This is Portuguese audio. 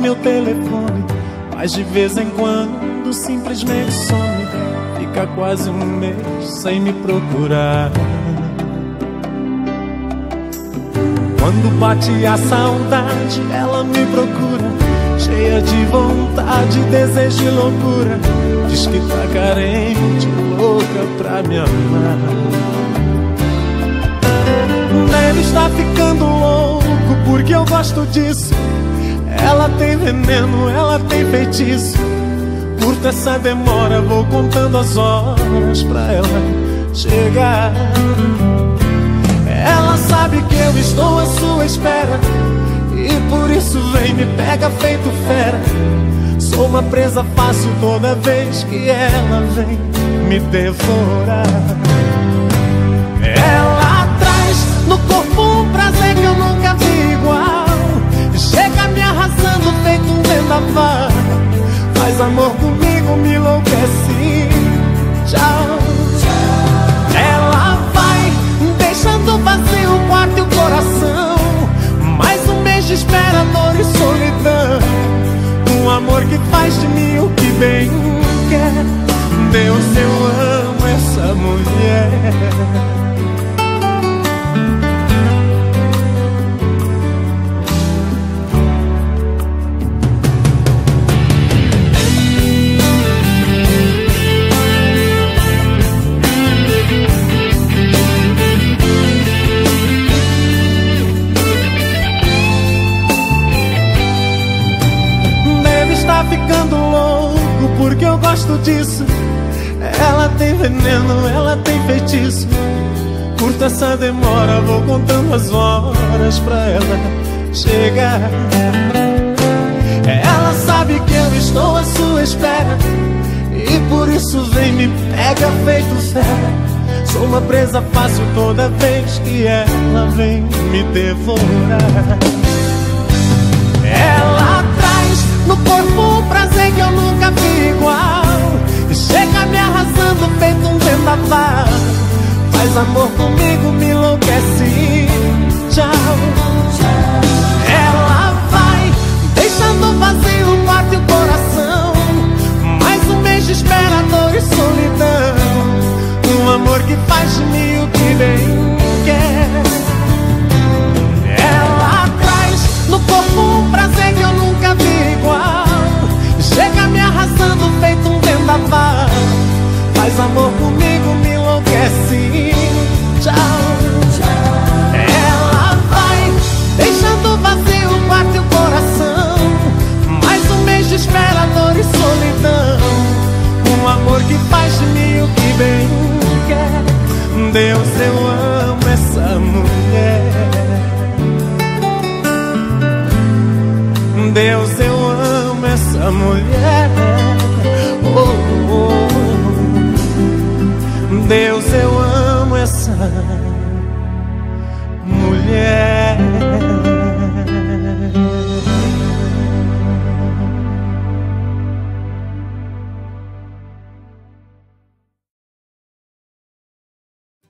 meu telefone, mas de vez em quando simplesmente some. Fica quase um mês sem me procurar. Quando bate a saudade, ela me procura, cheia de vontade, desejo e loucura. Diz que tá carente, louca pra me amar. Deve estar ficando louco porque eu gosto disso. Ela tem veneno, ela tem feitiço. Curta essa demora, vou contando as horas pra ela chegar. Ela sabe que eu estou à sua espera E por isso vem me pega feito fera Sou uma presa fácil toda vez que ela vem me devorar amor comigo, me enlouquece Tchau deixando vazio o quarto e o coração. Mais um mês de espera, dor e solidão. Um amor que faz de mim o que bem quer. Deus, eu amo essa mulher. Ficando louco porque eu gosto disso. Ela tem veneno, ela tem feitiço. Curta essa demora, vou contando as horas pra ela chegar. Ela sabe que eu estou à sua espera. E por isso vem me pega feito fera. Sou uma presa fácil toda vez que ela vem me devorar. Ela Faz amor comigo, me enlouquece. Tchau. Ela vai deixando vazio o quarto e o coração. Mais um mês de espera, dor e solidão. Um amor que faz de mim o que bem quer. Ela traz no corpo um prazer que eu nunca vi Chega me arrasando feito um vendaval. Faz amor comigo, Deus, eu amo essa mulher Deus, eu essa mulher. Oh, oh, Deus, eu amo essa mulher.